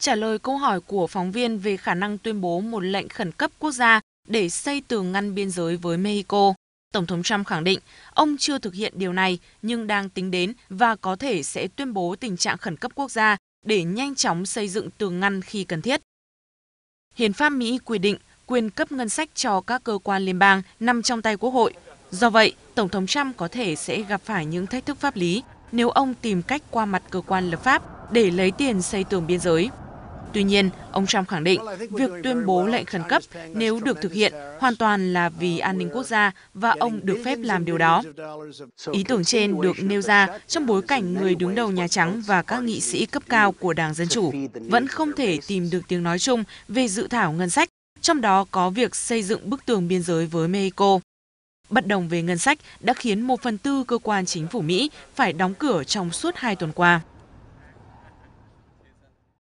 Trả lời câu hỏi của phóng viên về khả năng tuyên bố một lệnh khẩn cấp quốc gia để xây tường ngăn biên giới với Mexico, Tổng thống Trump khẳng định ông chưa thực hiện điều này nhưng đang tính đến và có thể sẽ tuyên bố tình trạng khẩn cấp quốc gia để nhanh chóng xây dựng tường ngăn khi cần thiết. Hiến pháp Mỹ quy định quyền cấp ngân sách cho các cơ quan liên bang nằm trong tay Quốc hội. Do vậy, Tổng thống Trump có thể sẽ gặp phải những thách thức pháp lý nếu ông tìm cách qua mặt cơ quan lập pháp để lấy tiền xây tường biên giới. Tuy nhiên, ông Trump khẳng định việc tuyên bố lệnh khẩn cấp nếu được thực hiện hoàn toàn là vì an ninh quốc gia và ông được phép làm điều đó. Ý tưởng trên được nêu ra trong bối cảnh người đứng đầu Nhà Trắng và các nghị sĩ cấp cao của Đảng Dân Chủ vẫn không thể tìm được tiếng nói chung về dự thảo ngân sách, trong đó có việc xây dựng bức tường biên giới với Mexico. Bất đồng về ngân sách đã khiến một phần tư cơ quan chính phủ Mỹ phải đóng cửa trong suốt hai tuần qua.